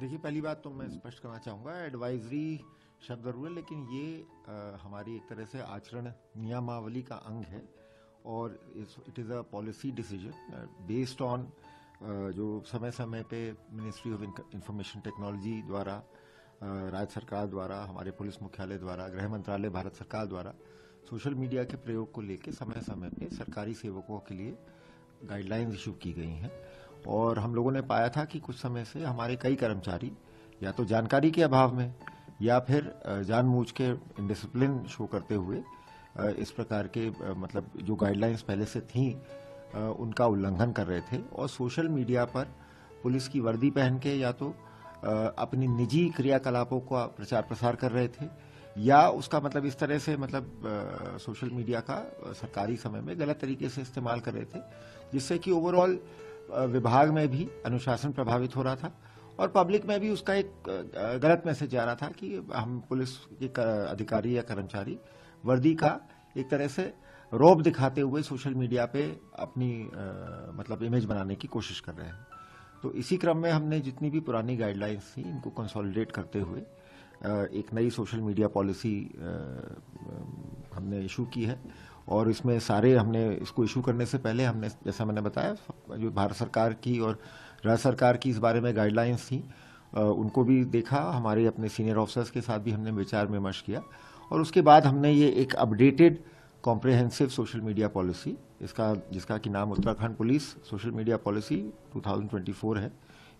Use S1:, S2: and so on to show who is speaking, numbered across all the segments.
S1: देखिए पहली बात तो मैं स्पष्ट करना चाहूँगा एडवाइजरी शब्द ज़रूर है लेकिन ये आ, हमारी एक तरह से आचरण नियमावली का अंग है और it is a policy decision based on जो समय समय पे मिनिस्ट्री ऑफ़ इंफॉर्मेशन टेक्नोलॉजी द्वारा राज्य सरकार द्वारा हमारे पुलिस मुख्यालय द्वारा गृह मंत्रालय भारत सरकार द्वारा सोशल मीडिया के प्रयोग को लेकर समय समय पे सरकारी सेवकों के लिए गाइडलाइंस इशू की गई हैं। और हम लोगों ने पाया था कि कुछ समय से हमारे कई कर्मचारी, या तो जानकारी के अभाव में, या फिर जानबूझ के डिसिप्लिन शो करते हुए इस प्रकार के मतलब जो गाइडलाइंस पहले से थी उनका उल्लंघन कर रहे थे। और सोशल मीडिया पर पुलिस की वर्दी पहन के, या तो अपनी निजी क्रियाकलापों का प्रचार प्रसार कर रहे थे, या उसका मतलब इस तरह से मतलब सोशल मीडिया का सरकारी समय में गलत तरीके से इस्तेमाल कर रहे थे, जिससे कि ओवरऑल विभाग में भी अनुशासन प्रभावित हो रहा था और पब्लिक में भी उसका एक गलत मैसेज जा रहा था कि हम पुलिस के अधिकारी या कर्मचारी वर्दी का एक तरह से रोब दिखाते हुए सोशल मीडिया पे अपनी आ, मतलब इमेज बनाने की कोशिश कर रहे हैं। तो इसी क्रम में हमने जितनी भी पुरानी गाइडलाइंस थी इनको कंसोलिडेट करते हुए एक नई सोशल मीडिया पॉलिसी हमने इशू की है। और इसमें सारे हमने, इसको इशू करने से पहले हमने, जैसा मैंने बताया, जो भारत सरकार की और राज्य सरकार की इस बारे में गाइडलाइंस थी उनको भी देखा, हमारे अपने सीनियर ऑफिसर्स के साथ भी हमने विचार विमर्श किया, और उसके बाद हमने ये एक updated comprehensive social media policy इसका, जिसका कि नाम Uttarakhand police social media policy 2024 है,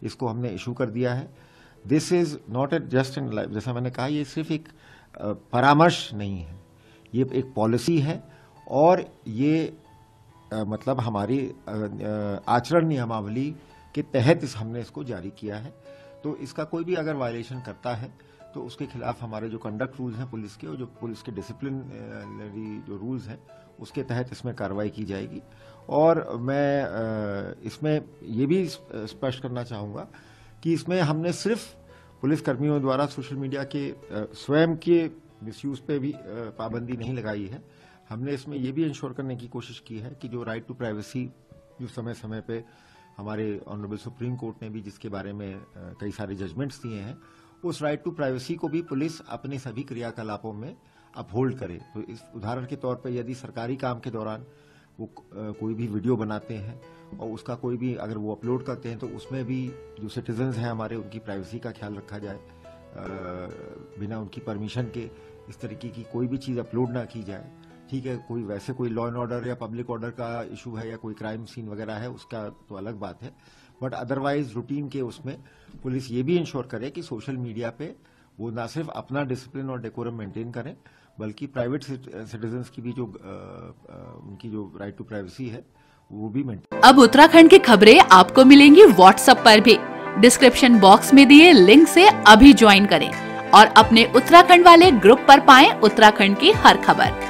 S1: इसको हमने इशू कर दिया है। This is not at just in life जैसा मैंने कहा, ये सिर्फ़ एक परामर्श नहीं है। ये एक पॉलिसी है और ये आ, मतलब हमारी आचरण नियमावली के तहत इस हमने इसको जारी किया है। तो इसका कोई भी अगर वायलेशन करता है तो उसके खिलाफ हमारे जो कंडक्ट रूल्स हैं पुलिस के और जो पुलिस के डिसिप्लिनरी जो रूल्स हैं उसके तहत इसमें कार्रवाई की जाएगी। और मैं इसमें ये भी स्पष्ट करना चाहूँगा कि इसमें हमने सिर्फ़ पुलिस कर्मियों द्वारा सोशल मीडिया के स्वयं के मिसयूज पे भी पाबंदी नहीं लगाई है। हमने इसमें यह भी इंश्योर करने की कोशिश की है कि जो राइट टू प्राइवेसी जो समय समय पे हमारे ऑनरेबल सुप्रीम कोर्ट ने भी जिसके बारे में कई सारे जजमेंट्स दिए हैं, उस राइट टू प्राइवेसी को भी पुलिस अपने सभी क्रियाकलापों में अपहोल्ड करे। तो इस उदाहरण के तौर पर यदि सरकारी काम के दौरान वो कोई भी वीडियो बनाते हैं और उसका कोई भी अगर वो अपलोड करते हैं तो उसमें भी जो सिटीजन्स हैं हमारे, उनकी प्राइवेसी का ख्याल रखा जाए बिना उनकी परमिशन के इस तरीके की कोई भी चीज़ अपलोड ना की जाए। ठीक है, कोई वैसे कोई लॉ एंड ऑर्डर या पब्लिक ऑर्डर का इशू है या कोई क्राइम सीन वगैरह है, उसका तो अलग बात है। बट अदरवाइज़ रूटीन के उसमें पुलिस ये भी इंश्योर करे कि सोशल मीडिया पे वो ना सिर्फ़ अपना डिसिप्लिन और डेकोरम मेंटेन करें, बल्कि प्राइवेट सिटीजन की भी जो उनकी जो राइट टू प्राइवेसी है, वो भी मेंटेन
S2: अब उत्तराखंड की खबरें आपको मिलेंगी व्हाट्सएप पर भी। डिस्क्रिप्शन बॉक्स में दिए लिंक से अभी ज्वाइन करें और अपने उत्तराखंड वाले ग्रुप पर पाएँ उत्तराखंड की हर खबर।